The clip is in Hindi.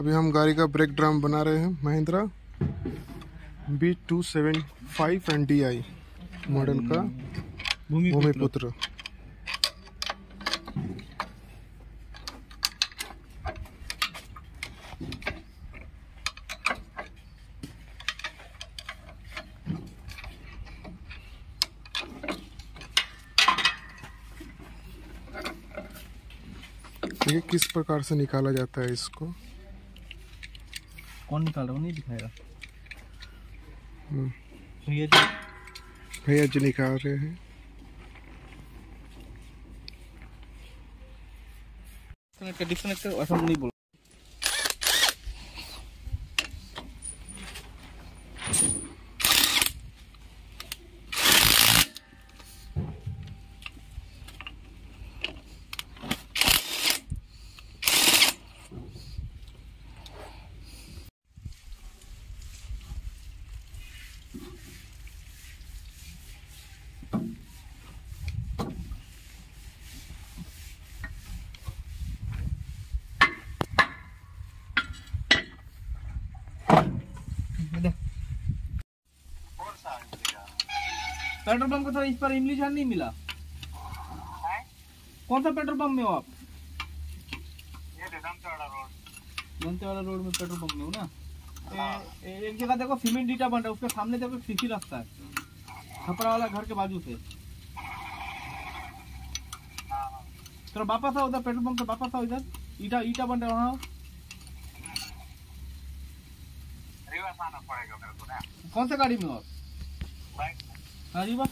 अभी हम गाड़ी का ब्रेक ड्राम बना रहे हैं Mahindra B two seven five N D I model का भूमिपुत्र देखिए किस प्रकार से निकाला जाता है इसको? कौन निकाल रहा हूँ नहीं दिखाएगा हम्म। भैया जी भैया जी निकाल रहे हैं डिस्कनेक्ट डिस्कनेक्ट ऐसा नहीं बोल पेट्रोल पंप का तो इस पर इमली झाड़ नहीं मिला। है? कौन सा पेट्रोल पंप में हो आप? दंतेवाड़ा रोड। में पेट्रोल पंप में हो ना? ए- ए- एक जगह देखो सीमेंट ईटा बन रहा है उसके सामने देखो सीसी रास्ता है। छपरा वाला घर के बाजू से। चलो वापस आओ उधर पेट्रोल पंप से वापस आओ इधर। ईटा ईटा बन रहा है वहाँ। कौन सा गाड़ी में हो आप? बाइक हाँ जी बस